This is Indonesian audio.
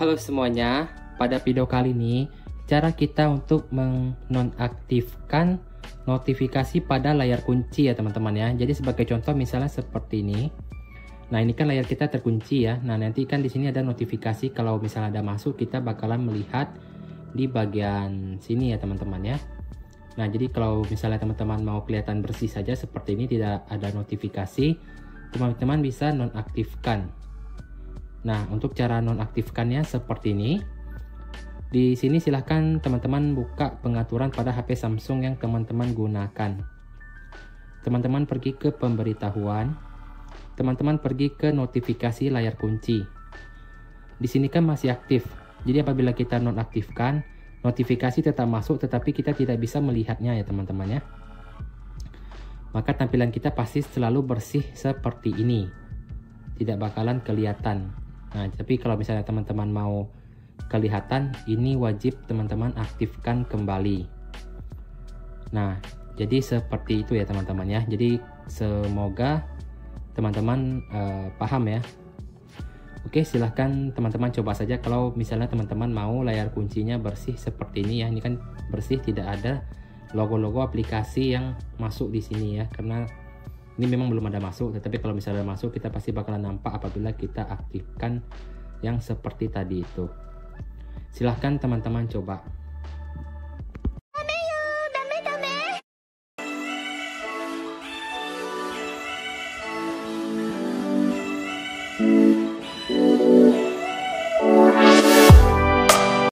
Halo semuanya, pada video kali ini cara kita untuk menonaktifkan notifikasi pada layar kunci ya teman-teman ya. Jadi sebagai contoh misalnya seperti ini. Nah ini kan layar kita terkunci ya. Nah nanti kan di sini ada notifikasi kalau misalnya ada masuk kita bakalan melihat di bagian sini ya teman-teman ya. Nah jadi kalau misalnya teman-teman mau kelihatan bersih saja seperti ini tidak ada notifikasi, teman-teman bisa nonaktifkan Nah, untuk cara nonaktifkannya seperti ini. Di sini silahkan teman-teman buka pengaturan pada HP Samsung yang teman-teman gunakan. Teman-teman pergi ke pemberitahuan. Teman-teman pergi ke notifikasi layar kunci. Di sini kan masih aktif. Jadi apabila kita nonaktifkan, notifikasi tetap masuk tetapi kita tidak bisa melihatnya ya teman-teman ya. Maka tampilan kita pasti selalu bersih seperti ini. Tidak bakalan kelihatan. Nah, tapi kalau misalnya teman-teman mau kelihatan, ini wajib teman-teman aktifkan kembali. Nah, jadi seperti itu ya teman-teman ya. Jadi semoga teman-teman uh, paham ya. Oke, silahkan teman-teman coba saja kalau misalnya teman-teman mau layar kuncinya bersih seperti ini ya. Ini kan bersih tidak ada logo-logo aplikasi yang masuk di sini ya karena ini memang belum ada masuk tetapi kalau misalnya masuk kita pasti bakalan nampak apabila kita aktifkan yang seperti tadi itu. Silahkan teman-teman coba